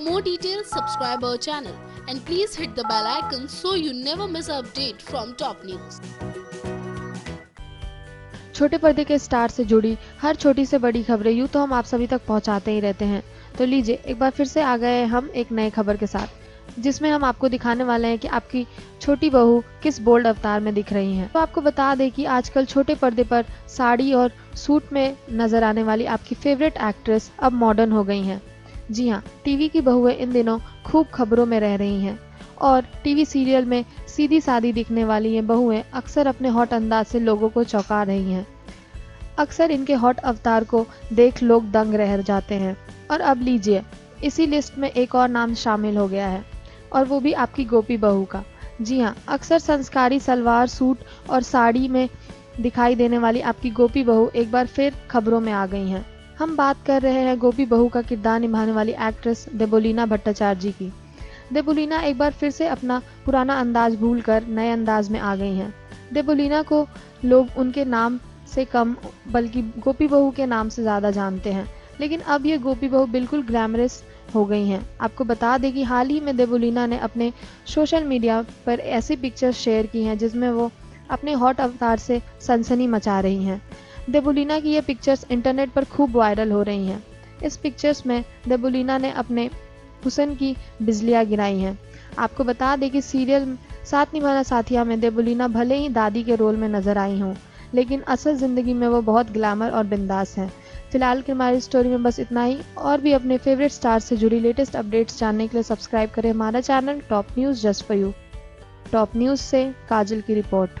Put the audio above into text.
More details, subscribe our channel. And please hit the bell icon so you never miss an update from top news. छोटे पर्दे के star से जुड़ी हर छोटी से बड़ी खबरें यूँ तो हम आप सभी तक पहुंचाते ही रहते हैं। तो लीजिए एक बार फिर से आ गए हम एक नए खबर के साथ जिसमें हम आपको दिखाने वाले हैं कि आपकी छोटी बहू किस बोल्ड अवतार में दिख रही हैं। तो आपको बता दें कि आजकल छोटे पर्दे पर साड़ी और सूट में नज़र आने वाली आपकी फेवरेट एक्ट्रेस अब मॉडर्न हो गई हैं। जी हाँ टीवी की बहुएँ इन दिनों खूब खबरों में रह रही हैं। और टीवी सीरियल में सीधी सादी दिखने वाली ये बहुएँ अक्सर अपने हॉट अंदाज से लोगों को चौंका रही हैं। अक्सर इनके हॉट अवतार को देख लोग दंग रह जाते हैं। और अब लीजिए, इसी लिस्ट में एक और नाम शामिल हो गया है, और वो भी आपकी गोपी बहू का। जी हाँ अक्सर संस्कारी सलवार सूट और साड़ी में दिखाई देने वाली आपकी गोपी बहू एक बार फिर खबरों में आ गई हैं। हम बात कर रहे हैं गोपी बहू का किरदार निभाने वाली एक्ट्रेस देबोलीना भट्टाचार्य जी की। देबोलीना एक बार फिर से अपना पुराना अंदाज भूल कर नए अंदाज में आ गई हैं। देबोलीना को लोग उनके नाम से कम, बल्कि गोपी बहू के नाम से ज़्यादा जानते हैं। लेकिन अब ये गोपी बहू बिल्कुल ग्लैमरस हो गई हैं। आपको बता दें कि हाल ही में देबोलीना ने अपने सोशल मीडिया पर ऐसी पिक्चर्स शेयर की हैं जिसमें वो अपने हॉट अवतार से सनसनी मचा रही हैं। देबोलीना की ये पिक्चर्स इंटरनेट पर खूब वायरल हो रही हैं। इस पिक्चर्स में देबोलीना ने अपने हुसन की बिजलियाँ गिराई हैं। आपको बता दें कि सीरियल साथ निभाना साथिया में देबोलीना भले ही दादी के रोल में नज़र आई हों, लेकिन असल ज़िंदगी में वो बहुत ग्लैमर और बिंदास हैं। फ़िलहाल की हमारी स्टोरी में बस इतना ही, और भी अपने फेवरेट स्टार से जुड़ी लेटेस्ट अपडेट्स जानने के लिए सब्सक्राइब करें हमारा channel top news just for you top news से काजल की report